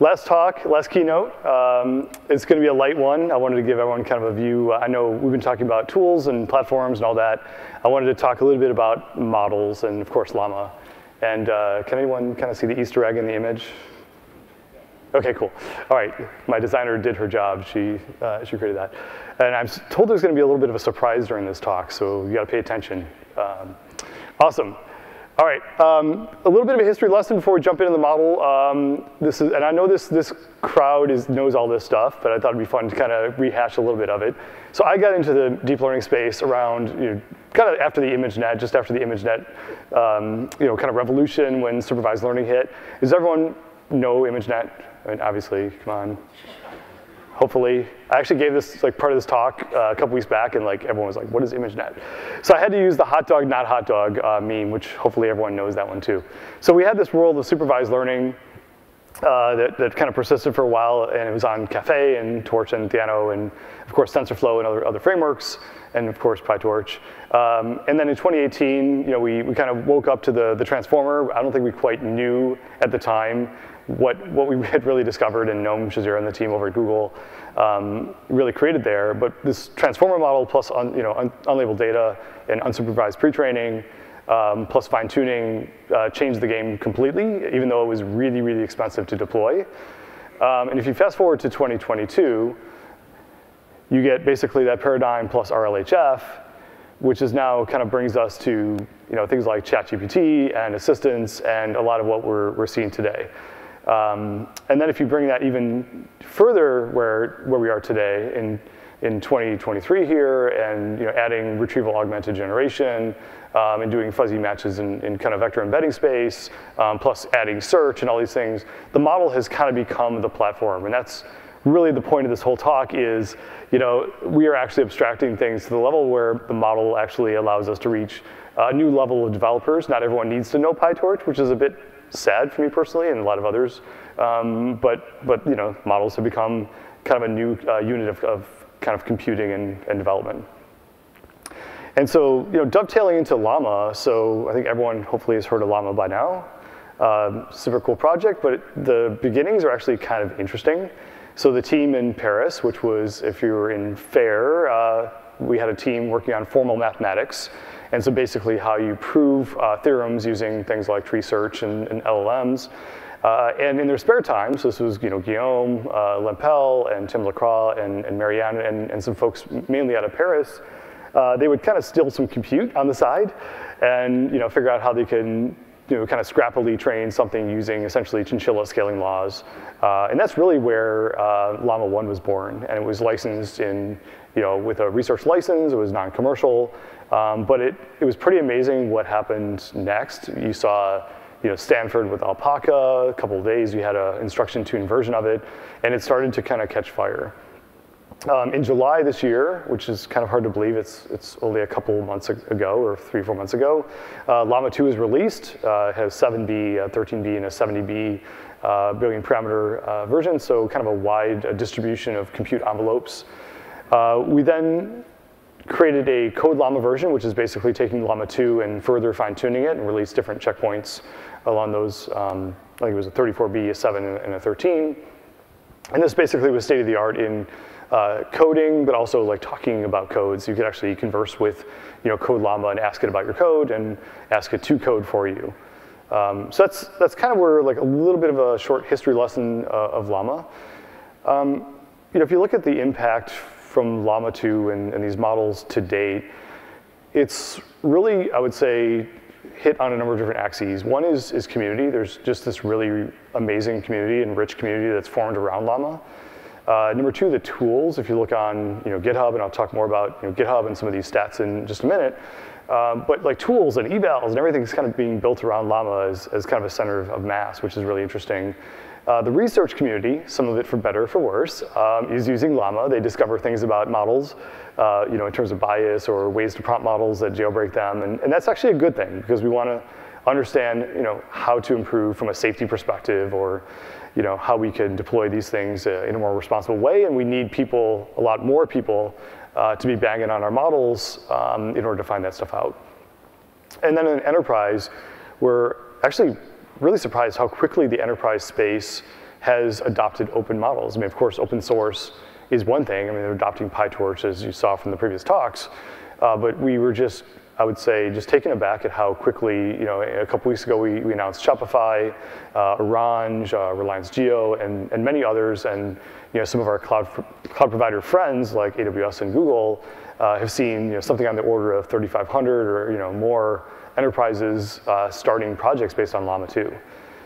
last talk, last keynote. Um, it's going to be a light one. I wanted to give everyone kind of a view. I know we've been talking about tools and platforms and all that. I wanted to talk a little bit about models and, of course, Llama. And uh, can anyone kind of see the Easter egg in the image? Okay, cool. All right, my designer did her job. She, uh, she created that. And I'm told there's going to be a little bit of a surprise during this talk, so you got to pay attention. Um, awesome. All right, um, a little bit of a history lesson before we jump into the model. Um, this is, and I know this, this crowd is, knows all this stuff, but I thought it'd be fun to kind of rehash a little bit of it. So I got into the deep learning space around, you know, kind of after the ImageNet, just after the ImageNet, um, you know, kind of revolution when supervised learning hit. Does everyone know ImageNet? I mean, obviously, come on hopefully. I actually gave this like part of this talk uh, a couple weeks back, and like everyone was like, "What is ImageNet?" So I had to use the hot dog, not hot dog uh, meme, which hopefully everyone knows that one too. So we had this world of supervised learning uh, that, that kind of persisted for a while, and it was on Caffe and Torch and Theano, and of course TensorFlow and other other frameworks, and of course PyTorch. Um, and then in 2018, you know, we, we kind of woke up to the, the transformer. I don't think we quite knew at the time what, what we had really discovered and Noam Shazeer and the team over at Google um, really created there. But this transformer model plus un, you know, un, unlabeled data and unsupervised pre-training um, plus fine tuning uh, changed the game completely, even though it was really, really expensive to deploy. Um, and if you fast forward to 2022, you get basically that paradigm plus RLHF, which is now kind of brings us to you know, things like ChatGPT and assistants and a lot of what we're, we're seeing today. Um, and then if you bring that even further where, where we are today in, in 2023 here and you know, adding retrieval augmented generation um, and doing fuzzy matches in, in kind of vector embedding space, um, plus adding search and all these things, the model has kind of become the platform. And that's really the point of this whole talk is, you know, we are actually abstracting things to the level where the model actually allows us to reach a new level of developers. Not everyone needs to know PyTorch, which is a bit sad for me personally and a lot of others. Um, but, but you know, models have become kind of a new uh, unit of, of, kind of computing and, and development. And so, you know, dovetailing into Llama, so I think everyone hopefully has heard of Llama by now. Um, super cool project, but it, the beginnings are actually kind of interesting. So the team in Paris, which was, if you were in FAIR, uh, we had a team working on formal mathematics. And so basically how you prove uh, theorems using things like tree search and, and LLMs. Uh, and in their spare time, so this was you know, Guillaume uh, Lample and Tim Lacroix and, and Marie-Anne and, and some folks mainly out of Paris, uh, they would kind of steal some compute on the side and you know, figure out how they can you know, kind of scrappily train something using essentially chinchilla scaling laws. Uh, and that's really where uh, Llama 1 was born. And it was licensed in, you know, with a research license, it was non-commercial. Um, but it, it was pretty amazing what happened next. You saw you know, Stanford with Alpaca, a couple of days, we had an instruction tuned version of it, and it started to kind of catch fire. Um, in July this year, which is kind of hard to believe, it's, it's only a couple months ago or three, four months ago, uh, Llama 2 is released, uh, has 7B, uh, 13B, and a 70B uh, billion parameter uh, version, so kind of a wide uh, distribution of compute envelopes. we then created a code llama version, which is basically taking llama 2 and further fine tuning it and release different checkpoints along those, um, I think it was a 34B, a 7, and a 13. And this basically was state of the art in uh, coding, but also like talking about codes. You could actually converse with you know, Code Llama and ask it about your code and ask it to code for you. Um, so that's, that's kind of where like a little bit of a short history lesson uh, of Llama. Um, you know, if you look at the impact from Llama 2 and, and these models to date, it's really, I would say, hit on a number of different axes. One is, is community. There's just this really amazing community and rich community that's formed around Llama. Uh, number two, the tools. If you look on you know, GitHub, and I'll talk more about you know, GitHub and some of these stats in just a minute, um, but like tools and evals and everything is kind of being built around Llama as, as kind of a center of, of mass, which is really interesting. Uh, the research community, some of it for better or for worse, um, is using Llama. They discover things about models, uh, you know, in terms of bias or ways to prompt models that jailbreak them, and, and that's actually a good thing because we want to understand, you know, how to improve from a safety perspective or, you know, how we can deploy these things uh, in a more responsible way, and we need people, a lot more people, uh, to be banging on our models um, in order to find that stuff out. And then in enterprise, we're actually really surprised how quickly the enterprise space has adopted open models. I mean, of course, open source is one thing. I mean, they're adopting PyTorch, as you saw from the previous talks. Uh, but we were just, I would say, just taken aback at how quickly, you know, a couple weeks ago we, we announced Shopify, uh, Orange, uh, Reliance Jio, and, and many others, and you know, some of our cloud, cloud provider friends like AWS and Google uh, have seen you know, something on the order of 3,500 or you know, more enterprises uh, starting projects based on Llama 2.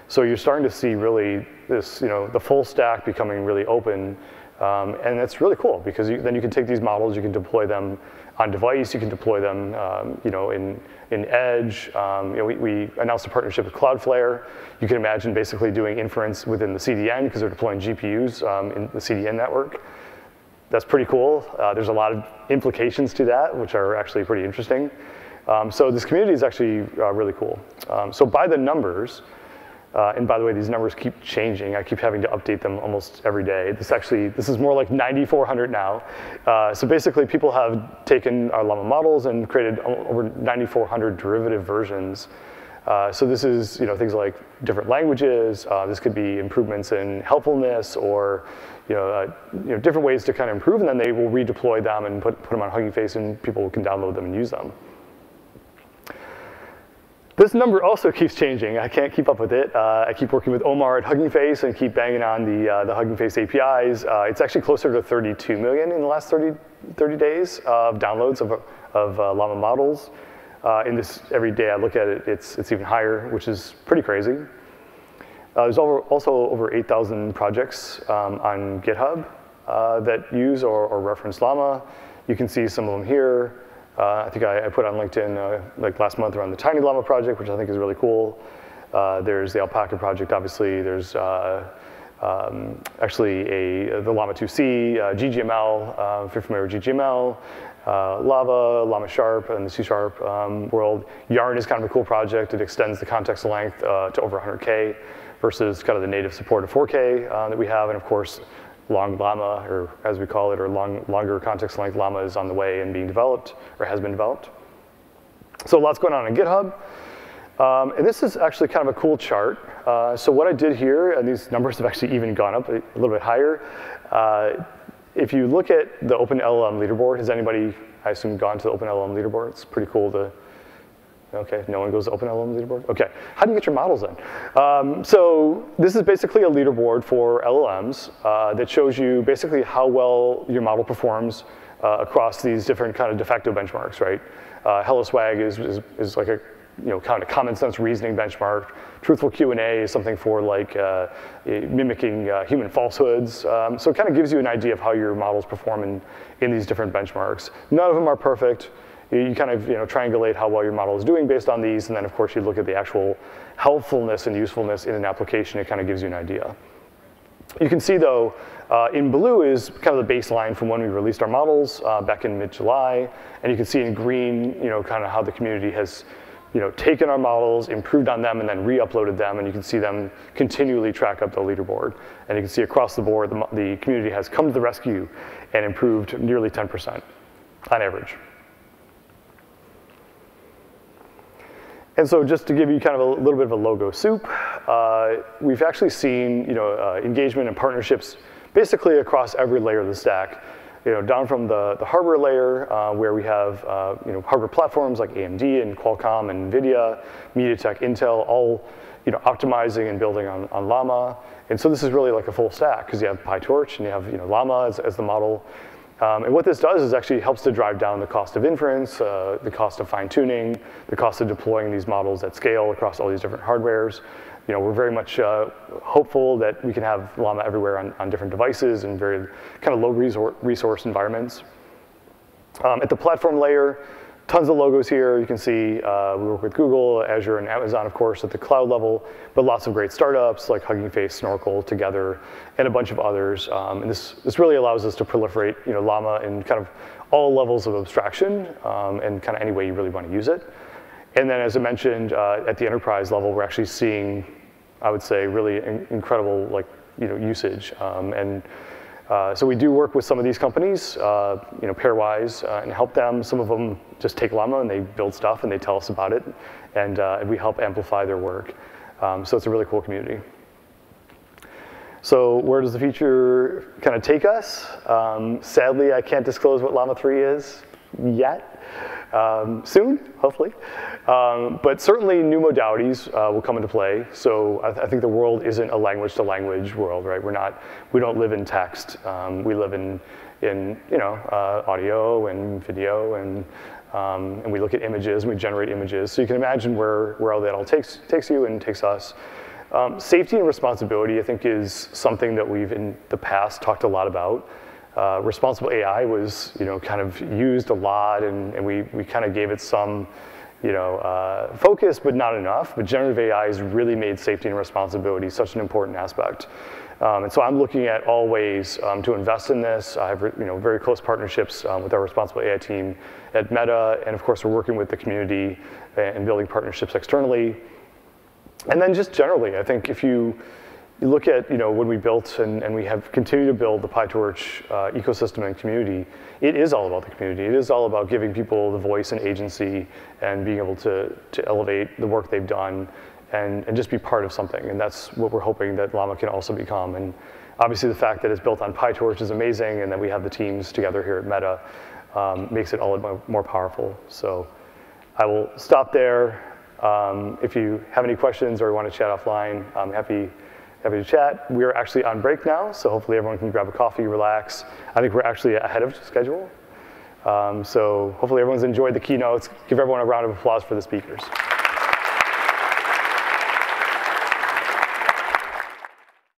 So you're starting to see really this, you know, the full stack becoming really open, um, and that's really cool because you, then you can take these models, you can deploy them on device, you can deploy them, um, you know, in, in Edge. Um, you know, we, we, announced a partnership with Cloudflare. You can imagine basically doing inference within the CDN because they're deploying GPUs um, in the CDN network. That's pretty cool. Uh, there's a lot of implications to that, which are actually pretty interesting. Um, so this community is actually uh, really cool. Um, so by the numbers, uh, and by the way, these numbers keep changing. I keep having to update them almost every day. This actually, this is more like 9,400 now. Uh, so basically, people have taken our Llama models and created over 9,400 derivative versions. Uh, so this is, you know, things like different languages. Uh, this could be improvements in helpfulness or, you know, uh, you know, different ways to kind of improve, and then they will redeploy them and put, put them on Hugging Face, and people can download them and use them. This number also keeps changing. I can't keep up with it. Uh, I keep working with Omar at Hugging Face and keep banging on the, uh, the Hugging Face APIs. Uh, it's actually closer to 32 million in the last 30, 30 days of downloads of, of uh, Llama models. Uh, in this, every day I look at it, it's, it's even higher, which is pretty crazy. Uh, there's also over 8,000 projects um, on GitHub that use or, or reference Llama. You can see some of them here. Uh, I think I, I, put on LinkedIn uh, like last month around the Tiny Llama project, which I think is really cool. Uh, there's the Alpaca project, obviously. There's uh, um, actually a, the Llama 2C, uh, GGML, uh, if you're familiar with GGML, LLaVA, Llama Sharp, and the C Sharp um, world. Yarn is kind of a cool project. It extends the context length to over 100K versus kind of the native support of 4K that we have. And of course, long llama, or as we call it, or long, longer context length llama is on the way and being developed, or has been developed. So lots going on in GitHub. Um, and this is actually kind of a cool chart. Uh, so what I did here, and these numbers have actually even gone up a, a little bit higher. Uh, if you look at the OpenLLM leaderboard, has anybody, I assume, gone to the OpenLLM leaderboard? It's pretty cool to Okay, no one goes to OpenLLM leaderboard? Okay, how do you get your models in? Um, so this is basically a leaderboard for LLMs uh, that shows you basically how well your model performs uh, across these different kind of de facto benchmarks, right? Uh, HellaSwag is, is, is, like a you know, kind of common sense reasoning benchmark. Truthful Q&A is something for like uh, mimicking uh, human falsehoods. Um, so it kind of gives you an idea of how your models perform in, in these different benchmarks. None of them are perfect you kind of you know, triangulate how well your model is doing based on these, and then of course you look at the actual helpfulness and usefulness in an application, it kind of gives you an idea. You can see though, uh, in blue is kind of the baseline from when we released our models uh, back in mid-July, and you can see in green, you know, kind of how the community has you know, taken our models, improved on them, and then re-uploaded them, and you can see them continually track up the leaderboard. And you can see across the board, the, the community has come to the rescue and improved nearly 10% on average. And so just to give you kind of a little bit of a logo soup, uh, we've actually seen you know, uh, engagement and partnerships basically across every layer of the stack. You know, down from the, the hardware layer, uh, where we have uh, you know, hardware platforms like AMD and Qualcomm and NVIDIA, MediaTek, Intel, all you know, optimizing and building on, on Llama. And so this is really like a full stack, because you have PyTorch and you have you know, Llama as, as the model. Um, and what this does is actually helps to drive down the cost of inference, uh, the cost of fine tuning, the cost of deploying these models at scale across all these different hardwares. You know, we're very much uh, hopeful that we can have Llama everywhere on, on different devices and very kind of low resource environments. Um, at the platform layer, tons of logos here. You can see uh, we work with Google, Azure, and Amazon, of course, at the cloud level, but lots of great startups like Hugging Face, Snorkel, Together, and a bunch of others. Um, and this, this really allows us to proliferate you know, Llama in kind of all levels of abstraction um, and kind of any way you really want to use it. And then, as I mentioned, uh, at the enterprise level, we're actually seeing, I would say, really in incredible like you know usage um, and uh, so we do work with some of these companies, uh, you know, pairwise, uh, and help them. Some of them just take Llama and they build stuff and they tell us about it, and, uh, we help amplify their work. Um, so it's a really cool community. So where does the future kind of take us? Um, sadly, I can't disclose what Llama 3 is yet. Um, soon, hopefully. Um, but certainly new modalities uh, will come into play. So I, th I, think the world isn't a language to language world, right? We're not, we don't live in text. Um, we live in, in you know, uh, audio and video and, um, and we look at images and we generate images. So you can imagine where, where all that all takes, takes you and takes us. Um, safety and responsibility, I think, is something that we've in the past talked a lot about. Uh, responsible AI was, you know, kind of used a lot, and, and we, we kind of gave it some, you know, uh, focus, but not enough. But generative AI has really made safety and responsibility such an important aspect. Um, and so I'm looking at all ways um, to invest in this. I have, you know, very close partnerships um, with our responsible AI team at Meta, and of course, we're working with the community and building partnerships externally. And then just generally, I think if you, you look at you know when we built and, and we have continued to build the PyTorch uh, ecosystem and community, it is all about the community. It is all about giving people the voice and agency and being able to, to elevate the work they've done and, and just be part of something. And that's what we're hoping that Llama can also become. And obviously the fact that it's built on PyTorch is amazing and that we have the teams together here at Meta um, makes it all the more powerful. So I will stop there. Um, if you have any questions or want to chat offline, I'm happy, happy to chat. We're actually on break now, so hopefully everyone can grab a coffee, relax. I think we're actually ahead of schedule. Um, so hopefully everyone's enjoyed the keynotes. Give everyone a round of applause for the speakers.